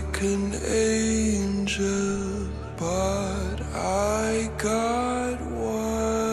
like an angel, but I got wise.